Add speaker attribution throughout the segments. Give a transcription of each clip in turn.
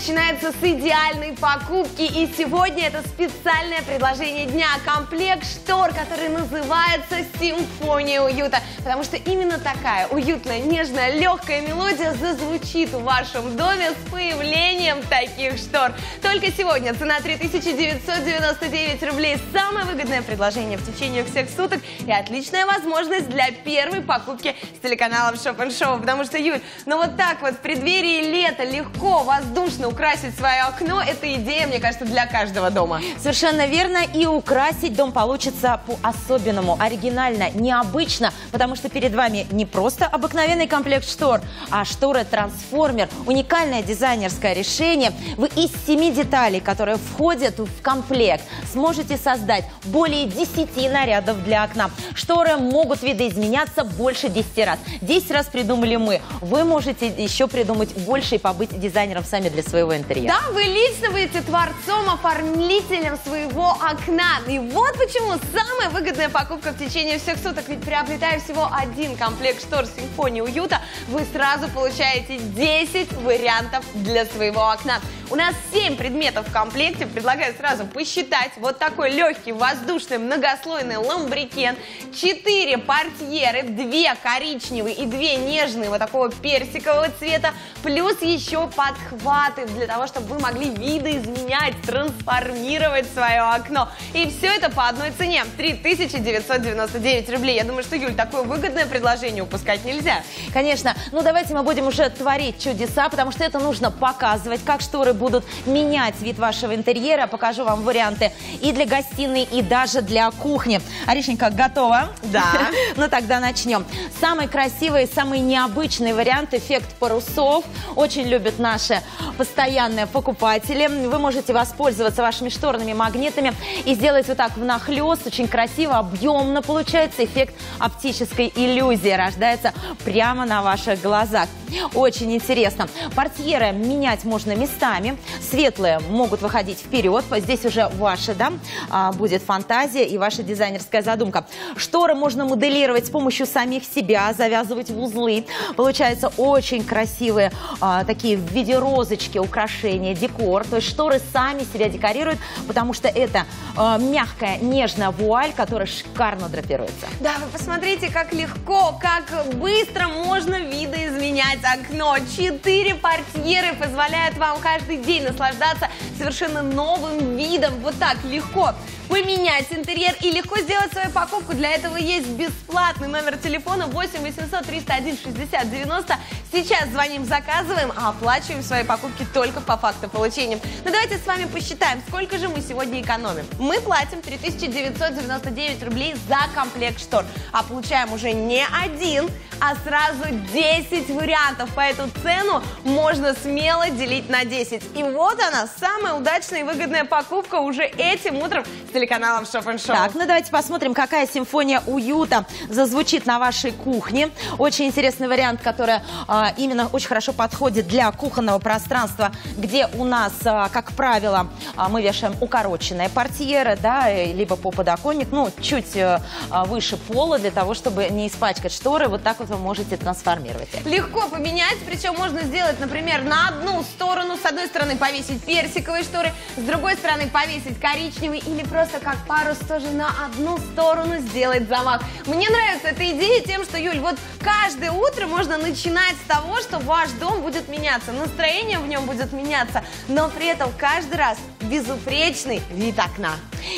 Speaker 1: начинается с идеальной покупки. И сегодня это специальное предложение дня. Комплект штор, который называется «Симфония уюта». Потому что именно такая уютная, нежная, легкая мелодия зазвучит в вашем доме с появлением таких штор. Только сегодня цена 3999 рублей. Самое выгодное предложение в течение всех суток и отличная возможность для первой покупки с телеканалом Shop Show. Потому что, Юль, ну вот так вот в преддверии лета легко, воздушно украсить свое окно – это идея, мне кажется, для каждого дома.
Speaker 2: Совершенно верно. И украсить дом получится по-особенному, оригинально, необычно, потому что перед вами не просто обыкновенный комплект штор, а шторы-трансформер. Уникальное дизайнерское решение. Вы из семи деталей, которые входят в комплект, сможете создать более 10 нарядов для окна. Шторы могут видоизменяться больше 10 раз. 10 раз придумали мы. Вы можете еще придумать больше и побыть дизайнером сами для своего интерьера.
Speaker 1: Да, вы лично будете творцом, оформителем своего окна. И вот почему самая выгодная покупка в течение всех суток. Ведь приобретая всего один комплект штор симфонии уюта, вы сразу получаете 10 вариантов для своего окна. У нас 7 предметов в комплекте. Предлагаю сразу посчитать. Вот такой легкий, воздушный, многослойный ламбрикен. 4 портьеры, 2 коричневые и 2 нежные, вот такого персикового цвета. Плюс еще подхваты для того, чтобы вы могли видоизменять, трансформировать свое окно. И все это по одной цене. 3999 рублей. Я думаю, что, Юль, такое выгодное предложение упускать нельзя.
Speaker 2: Конечно. Ну, давайте мы будем уже творить чудеса, потому что это нужно показывать, как шторы будут менять вид вашего интерьера. Покажу вам варианты и для гостиной, и даже для кухни. Аришенька, готова?
Speaker 1: Да.
Speaker 2: Ну, тогда начнем. Самый красивый, самый необычный вариант – эффект парусов. Очень любят наши постоянные покупатели. Вы можете воспользоваться вашими шторными магнитами и сделать вот так внахлёст. Очень красиво, объемно получается. Эффект оптической иллюзии рождается прямо на ваших глазах. Очень интересно. Портьеры менять можно местами. Светлые могут выходить вперед. Здесь уже ваша, да, а, будет фантазия и ваша дизайнерская задумка. Шторы можно моделировать с помощью самих себя, завязывать в узлы. Получаются очень красивые а, такие в виде розочки украшения, декор. То есть шторы сами себя декорируют, потому что это а, мягкая, нежная вуаль, которая шикарно драпируется.
Speaker 1: Да, вы посмотрите, как легко, как быстро можно видоизменять окно. Четыре портьеры позволяют вам каждый день наслаждаться совершенно новым видом. Вот так легко поменять интерьер и легко сделать свою покупку. Для этого есть бесплатный номер телефона 8 800 301 60 90. Сейчас звоним, заказываем, а оплачиваем свои покупки только по факту получения. Ну давайте с вами посчитаем, сколько же мы сегодня экономим. Мы платим 3999 рублей за комплект штор, а получаем уже не один, а сразу 10 вариантов. По эту цену можно смело делить на 10. И вот она, самая удачная и выгодная покупка уже этим утром с телеканалом Shop Show.
Speaker 2: Так, ну давайте посмотрим, какая симфония уюта зазвучит на вашей кухне. Очень интересный вариант, который а, именно очень хорошо подходит для кухонного пространства, где у нас, а, как правило, а, мы вешаем укороченные портьеры, да, либо по подоконник, ну, чуть а, выше пола, для того, чтобы не испачкать шторы. Вот так вот вы можете трансформировать.
Speaker 1: Легко поменять, причем можно сделать, например, на одну сторону, с одной стороны повесить персиковые шторы, с другой стороны повесить коричневый или просто как парус тоже на одну сторону сделать замах. Мне нравится эта идея тем, что, Юль, вот каждое утро можно начинать с того, что ваш дом будет меняться, настроение в нем будет меняться, но при этом каждый раз безупречный вид окна.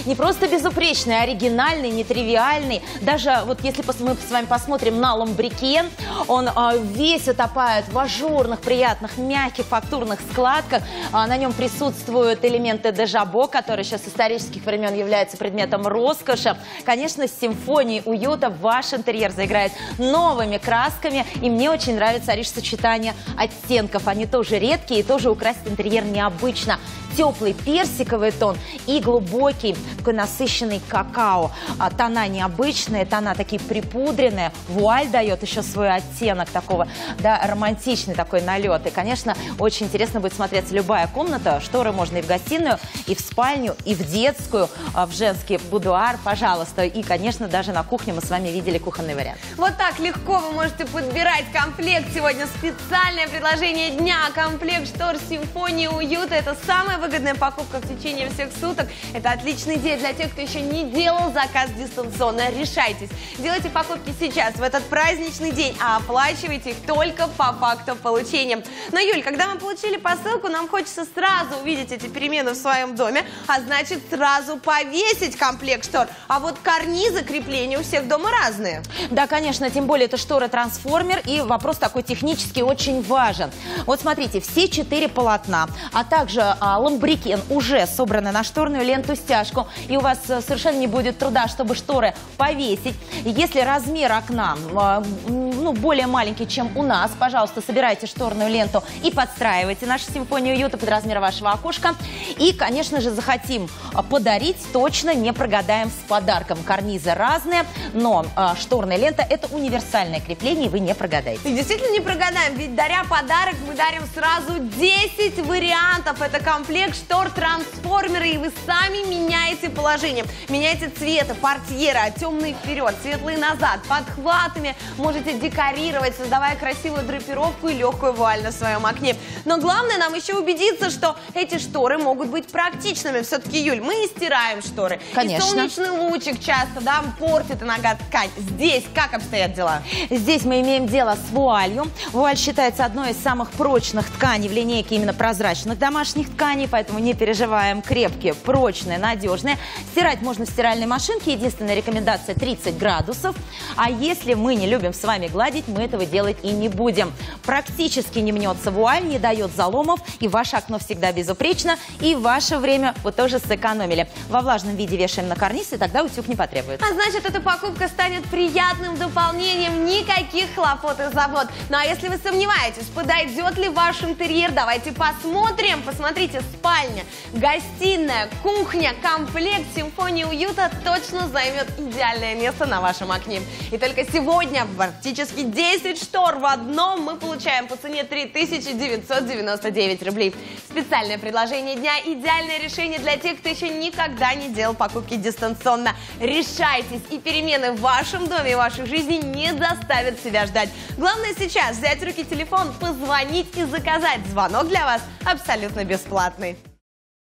Speaker 2: Не просто безупречный, а оригинальный, нетривиальный. Даже вот если мы с вами посмотрим на ламбрикен, он а, весь утопает в ажурных, приятных, мягких, фактурных складках. А, на нем присутствуют элементы дежабо, которые сейчас с исторических времен являются предметом роскоши. Конечно, с симфонией уюта ваш интерьер заиграет новыми красками. И мне очень нравится, Ариш, сочетание оттенков. Они тоже редкие и тоже украсят интерьер необычно теплый персиковый тон и глубокий, такой насыщенный какао. А, тона необычные, тона такие припудренные. Вуаль дает еще свой оттенок такого, да, романтичный такой налет. И, конечно, очень интересно будет смотреться любая комната. Шторы можно и в гостиную, и в спальню, и в детскую, а, в женский будуар, пожалуйста. И, конечно, даже на кухне мы с вами видели кухонный вариант.
Speaker 1: Вот так легко вы можете подбирать комплект сегодня специальное предложение дня. Комплект штор Симфония уюта. Это самая выгодная покупка в течение всех суток. Это отличная идея для тех, кто еще не делал заказ дистанционно. Решайтесь. Делайте покупки сейчас, в этот праздничный день, а оплачивайте их только по факту получения. Но, Юль, когда мы получили посылку, нам хочется сразу увидеть эти перемены в своем доме, а значит сразу повесить комплект штор. А вот карнизы крепления у всех дома разные.
Speaker 2: Да, конечно, тем более это штора-трансформер, и вопрос такой технически очень важен. Вот смотрите, все четыре полотна, а также а, ламбрикен уже собраны на шторную ленту-стяжку, и у вас а, совершенно не будет труда, чтобы шторы повесить. Если размер окна а, ну, более маленький, чем у нас, пожалуйста, собирайте шторную ленту и подстраивайте нашу симфонию уюта под размер вашего окошка. И, конечно же, захотим подарить, точно не прогадаем с подарком. Карнизы разные, но а, шторная лента – это универсальное крепление, и вы не прогадаете.
Speaker 1: И действительно не прогадаем, ведь даря подарок, мы дарим сразу 10 вариантов. Это комплект штор трансформеры, и вы сами меняете положение. Меняете цветы, портьеры, от темные вперед, светлые назад, подхватами. Можете декорировать, создавая красивую драпировку и легкую вуаль на своем окне. Но главное нам еще убедиться, что эти шторы могут быть практичными. Все-таки, Юль, мы и стираем шторы.
Speaker 2: Конечно.
Speaker 1: И солнечный лучик часто, да, портит иногда ткань. Здесь как обстоят дела?
Speaker 2: Здесь мы имеем дело с вуалью. Вуаль считается одной из самых прочных тканей в линейке именно прозрачных домашних тканей, поэтому не переживаем. Крепкие, прочные, надежные. Стирать можно в стиральной машинке. Единственная рекомендация 30 градусов. А если мы не любим с вами гладить, мы этого делать и не будем. Практически не мнется вуаль, не дает заломов, и ваше окно всегда безупречно, и ваше время вы тоже сэкономили. Во влажном виде вешаем на карниз, и тогда утюг не потребуется.
Speaker 1: А значит, эта покупка станет приятным дополнением, никаких хлопот и забот. Ну а если вы сомневаетесь, подойдет ли ваш интерьер, давайте посмотрим. Посмотрите, спальня, гостиная, кухня, комплект симфонии уюта точно займет идеальное место на вашем окне. И только сегодня практически 10 штор в одном мы получаем по цене 3999 рублей. Специальное предложение дня – идеальное решение для тех, кто еще никогда не делал покупки дистанционно. Решайтесь, и перемены в вашем доме и вашей жизни не заставят себя ждать. Главное сейчас взять в руки телефон, позвонить и заказать. Звонок для вас абсолютно бесплатный.